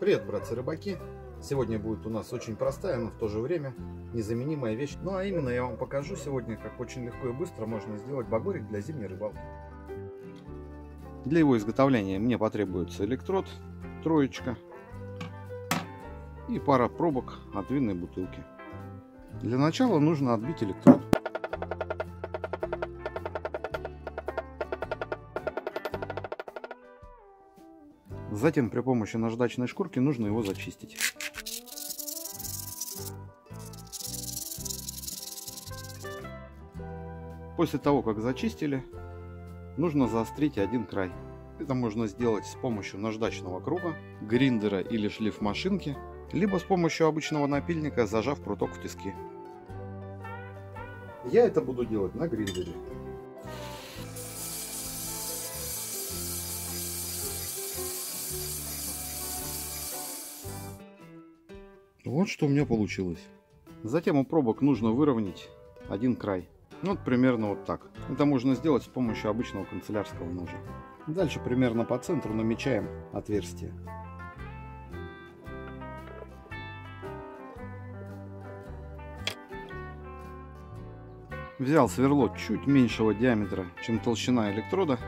Привет, братцы-рыбаки! Сегодня будет у нас очень простая, но в то же время незаменимая вещь. Ну а именно я вам покажу сегодня, как очень легко и быстро можно сделать багорик для зимней рыбалки. Для его изготовления мне потребуется электрод, троечка и пара пробок от винной бутылки. Для начала нужно отбить электрод. Затем при помощи наждачной шкурки нужно его зачистить. После того, как зачистили, нужно заострить один край. Это можно сделать с помощью наждачного круга, гриндера или шлифмашинки, либо с помощью обычного напильника, зажав пруток в тиски. Я это буду делать на гриндере. Вот что у меня получилось. Затем у пробок нужно выровнять один край. Вот примерно вот так. Это можно сделать с помощью обычного канцелярского ножа. Дальше примерно по центру намечаем отверстие. Взял сверло чуть меньшего диаметра, чем толщина электрода.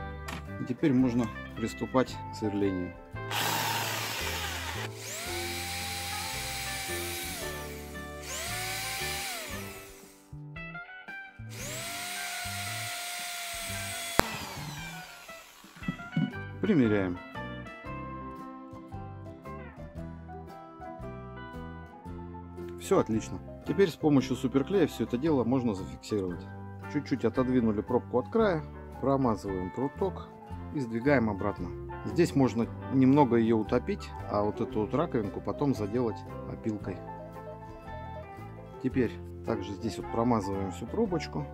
И теперь можно приступать к сверлению. Примеряем. Все отлично. Теперь с помощью суперклея все это дело можно зафиксировать. Чуть-чуть отодвинули пробку от края, промазываем пруток и сдвигаем обратно. Здесь можно немного ее утопить, а вот эту вот раковинку потом заделать опилкой. Теперь также здесь вот промазываем всю пробочку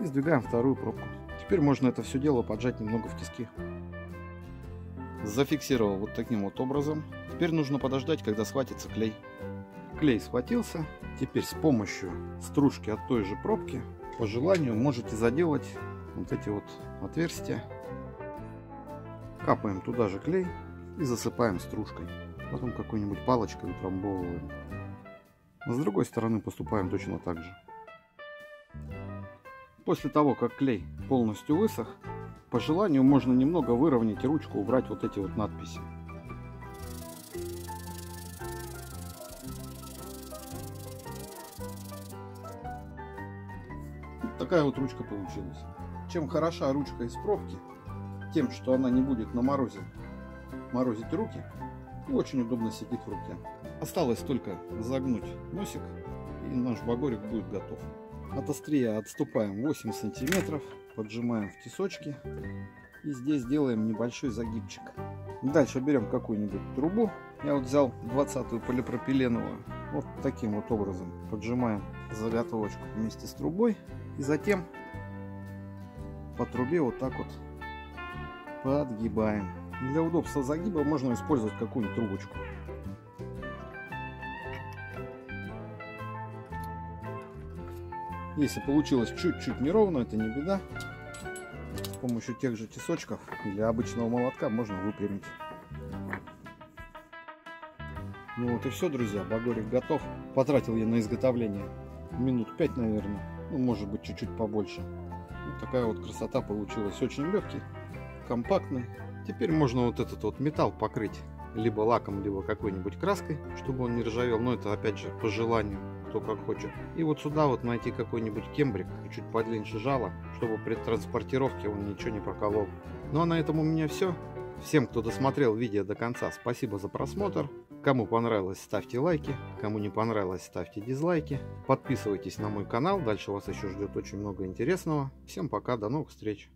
и сдвигаем вторую пробку. Теперь можно это все дело поджать немного в тиски. Зафиксировал вот таким вот образом. Теперь нужно подождать, когда схватится клей. Клей схватился. Теперь с помощью стружки от той же пробки по желанию можете заделать вот эти вот отверстия. Капаем туда же клей и засыпаем стружкой. Потом какой-нибудь палочкой утрамбовываем. С другой стороны поступаем точно так же. После того, как клей полностью высох, по желанию можно немного выровнять ручку, убрать вот эти вот надписи. такая вот ручка получилась. Чем хороша ручка из пробки, тем, что она не будет на морозе морозить руки, очень удобно сидит в руке. Осталось только загнуть носик, и наш багорик будет готов. От острия отступаем 8 сантиметров, поджимаем в тисочки и здесь делаем небольшой загибчик. Дальше берем какую-нибудь трубу. Я вот взял 20-ю полипропиленовую. Вот таким вот образом поджимаем заготовочку вместе с трубой. И затем по трубе вот так вот подгибаем. Для удобства загиба можно использовать какую-нибудь трубочку. Если получилось чуть-чуть неровно, это не беда. С помощью тех же тесочков или обычного молотка можно выпрямить. Ну вот и все, друзья, багорик готов. Потратил я на изготовление минут 5, наверное. Ну, может быть, чуть-чуть побольше. Вот такая вот красота получилась. Очень легкий, компактный. Теперь можно вот этот вот металл покрыть либо лаком, либо какой-нибудь краской, чтобы он не ржавел. Но это опять же по желанию кто как хочет. И вот сюда вот найти какой-нибудь кембрик, чуть подлиннее жало, чтобы при транспортировке он ничего не проколол. Ну а на этом у меня все. Всем, кто досмотрел видео до конца, спасибо за просмотр. Кому понравилось, ставьте лайки. Кому не понравилось, ставьте дизлайки. Подписывайтесь на мой канал, дальше вас еще ждет очень много интересного. Всем пока, до новых встреч.